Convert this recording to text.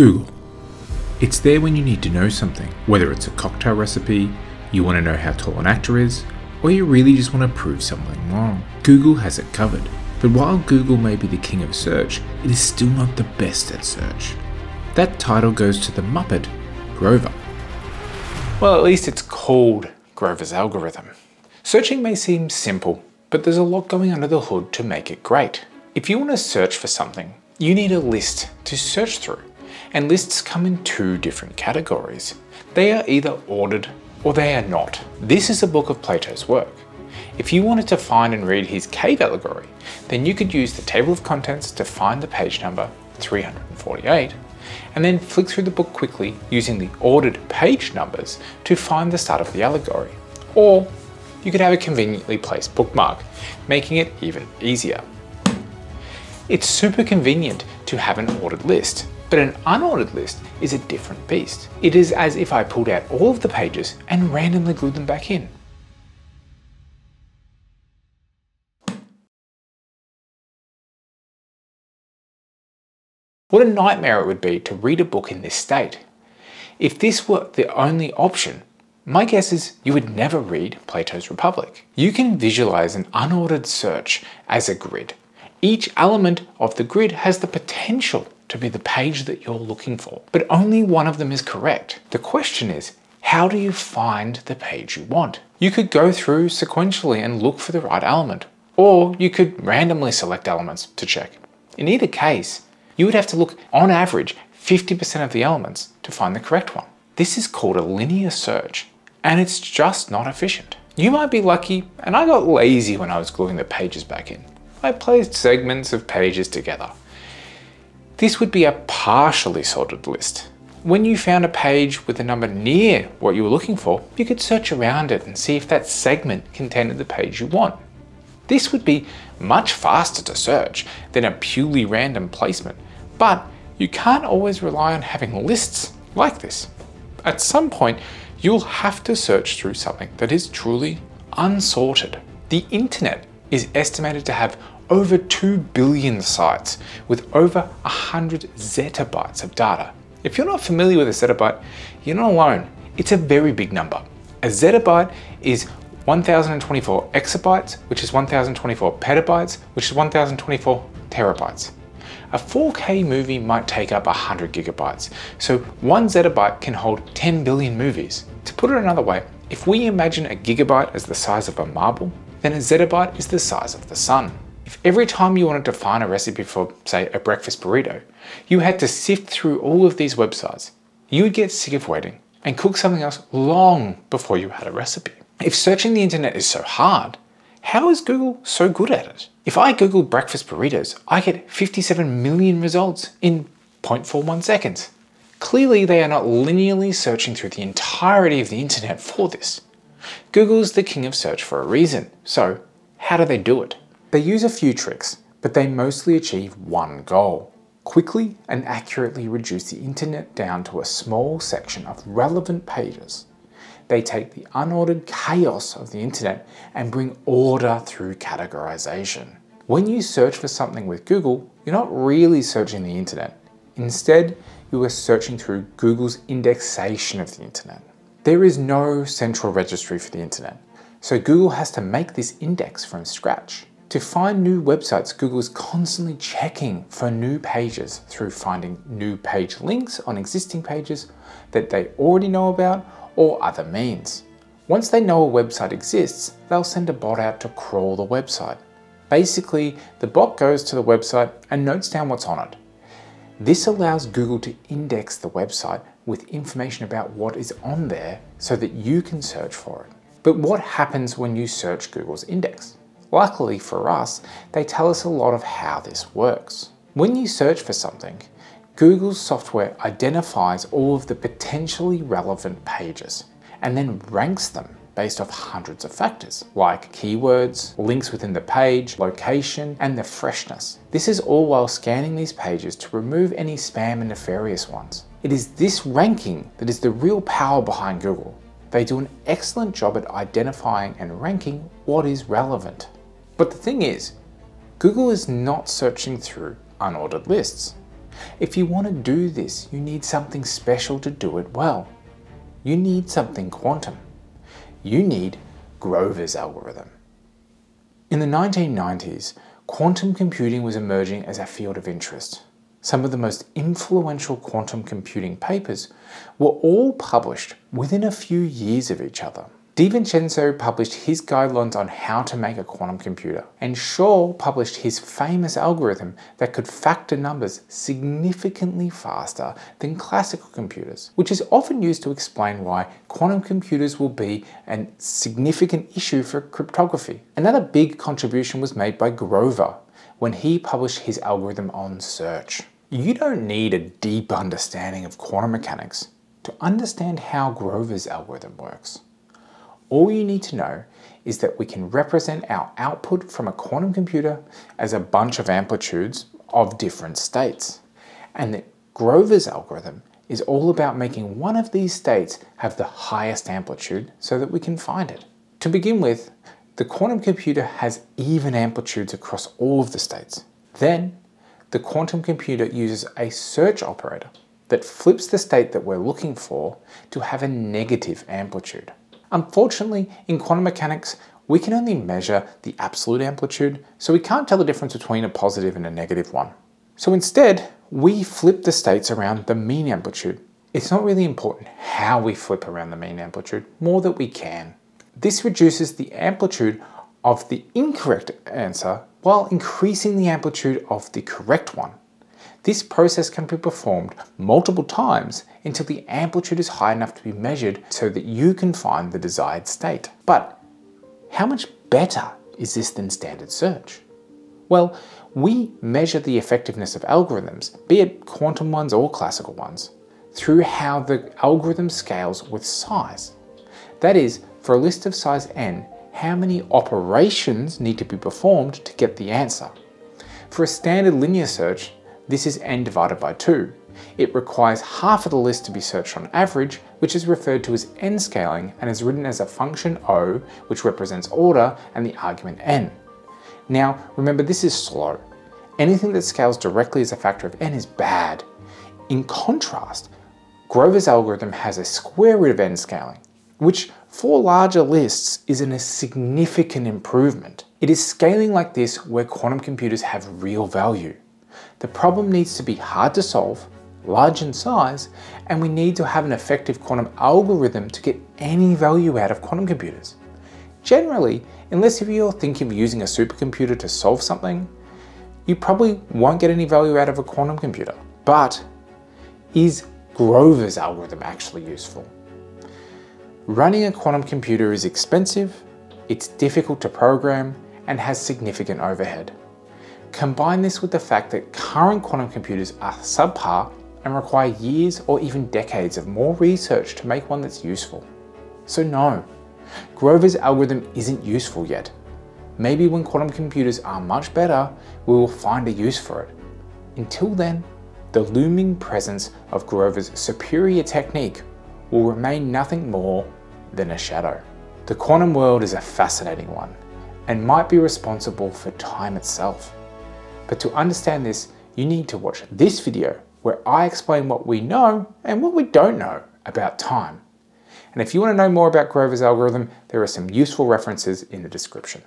Google. It's there when you need to know something, whether it's a cocktail recipe, you want to know how tall an actor is, or you really just want to prove something wrong. Google has it covered. But while Google may be the king of search, it is still not the best at search. That title goes to the Muppet, Grover. Well, at least it's called Grover's algorithm. Searching may seem simple, but there's a lot going under the hood to make it great. If you want to search for something, you need a list to search through and lists come in two different categories. They are either ordered or they are not. This is a book of Plato's work. If you wanted to find and read his cave allegory, then you could use the table of contents to find the page number 348 and then flick through the book quickly using the ordered page numbers to find the start of the allegory. Or you could have a conveniently placed bookmark, making it even easier. It's super convenient to have an ordered list. But an unordered list is a different beast. It is as if I pulled out all of the pages and randomly glued them back in. What a nightmare it would be to read a book in this state. If this were the only option, my guess is you would never read Plato's Republic. You can visualize an unordered search as a grid. Each element of the grid has the potential to be the page that you're looking for, but only one of them is correct. The question is, how do you find the page you want? You could go through sequentially and look for the right element, or you could randomly select elements to check. In either case, you would have to look on average 50% of the elements to find the correct one. This is called a linear search, and it's just not efficient. You might be lucky, and I got lazy when I was gluing the pages back in. I placed segments of pages together. This would be a partially sorted list. When you found a page with a number near what you were looking for, you could search around it and see if that segment contained the page you want. This would be much faster to search than a purely random placement, but you can't always rely on having lists like this. At some point, you'll have to search through something that is truly unsorted. The internet is estimated to have over 2 billion sites with over 100 zettabytes of data. If you're not familiar with a zettabyte, you're not alone. It's a very big number. A zettabyte is 1024 exabytes, which is 1024 petabytes, which is 1024 terabytes. A 4K movie might take up 100 gigabytes, so one zettabyte can hold 10 billion movies. To put it another way, if we imagine a gigabyte as the size of a marble, then a zettabyte is the size of the sun. If every time you wanted to find a recipe for, say, a breakfast burrito, you had to sift through all of these websites, you would get sick of waiting and cook something else long before you had a recipe. If searching the internet is so hard, how is Google so good at it? If I Google breakfast burritos, I get 57 million results in 0.41 seconds. Clearly, they are not linearly searching through the entirety of the internet for this. Google's the king of search for a reason, so how do they do it? They use a few tricks, but they mostly achieve one goal. Quickly and accurately reduce the internet down to a small section of relevant pages. They take the unordered chaos of the internet and bring order through categorization. When you search for something with Google, you're not really searching the internet. Instead, you are searching through Google's indexation of the internet. There is no central registry for the internet, so Google has to make this index from scratch. To find new websites, Google is constantly checking for new pages through finding new page links on existing pages that they already know about or other means. Once they know a website exists, they'll send a bot out to crawl the website. Basically, the bot goes to the website and notes down what's on it. This allows Google to index the website with information about what is on there so that you can search for it. But what happens when you search Google's index? Luckily for us, they tell us a lot of how this works. When you search for something, Google's software identifies all of the potentially relevant pages and then ranks them based off hundreds of factors, like keywords, links within the page, location, and the freshness. This is all while scanning these pages to remove any spam and nefarious ones. It is this ranking that is the real power behind Google. They do an excellent job at identifying and ranking what is relevant. But the thing is, Google is not searching through unordered lists. If you want to do this, you need something special to do it well. You need something quantum. You need Grover's algorithm. In the 1990s, quantum computing was emerging as a field of interest. Some of the most influential quantum computing papers were all published within a few years of each other. DiVincenzo published his guidelines on how to make a quantum computer, and Shor published his famous algorithm that could factor numbers significantly faster than classical computers, which is often used to explain why quantum computers will be a significant issue for cryptography. Another big contribution was made by Grover when he published his algorithm on search. You don't need a deep understanding of quantum mechanics to understand how Grover's algorithm works. All you need to know is that we can represent our output from a quantum computer as a bunch of amplitudes of different states. And that Grover's algorithm is all about making one of these states have the highest amplitude so that we can find it. To begin with, the quantum computer has even amplitudes across all of the states. Then, the quantum computer uses a search operator that flips the state that we're looking for to have a negative amplitude. Unfortunately, in quantum mechanics, we can only measure the absolute amplitude, so we can't tell the difference between a positive and a negative one. So instead, we flip the states around the mean amplitude. It's not really important how we flip around the mean amplitude, more that we can. This reduces the amplitude of the incorrect answer while increasing the amplitude of the correct one. This process can be performed multiple times until the amplitude is high enough to be measured so that you can find the desired state. But how much better is this than standard search? Well, we measure the effectiveness of algorithms, be it quantum ones or classical ones, through how the algorithm scales with size. That is, for a list of size n, how many operations need to be performed to get the answer. For a standard linear search, this is n divided by 2. It requires half of the list to be searched on average, which is referred to as n scaling and is written as a function o, which represents order, and the argument n. Now, remember this is slow. Anything that scales directly as a factor of n is bad. In contrast, Grover's algorithm has a square root of n scaling, which for larger lists is a significant improvement. It is scaling like this where quantum computers have real value. The problem needs to be hard to solve, large in size, and we need to have an effective quantum algorithm to get any value out of quantum computers. Generally, unless if you're thinking of using a supercomputer to solve something, you probably won't get any value out of a quantum computer. But is Grover's algorithm actually useful? Running a quantum computer is expensive, it's difficult to program, and has significant overhead. Combine this with the fact that current quantum computers are subpar and require years or even decades of more research to make one that's useful. So no, Grover's algorithm isn't useful yet. Maybe when quantum computers are much better, we will find a use for it. Until then, the looming presence of Grover's superior technique will remain nothing more than a shadow. The quantum world is a fascinating one and might be responsible for time itself. But to understand this, you need to watch this video where I explain what we know and what we don't know about time. And if you want to know more about Grover's algorithm, there are some useful references in the description.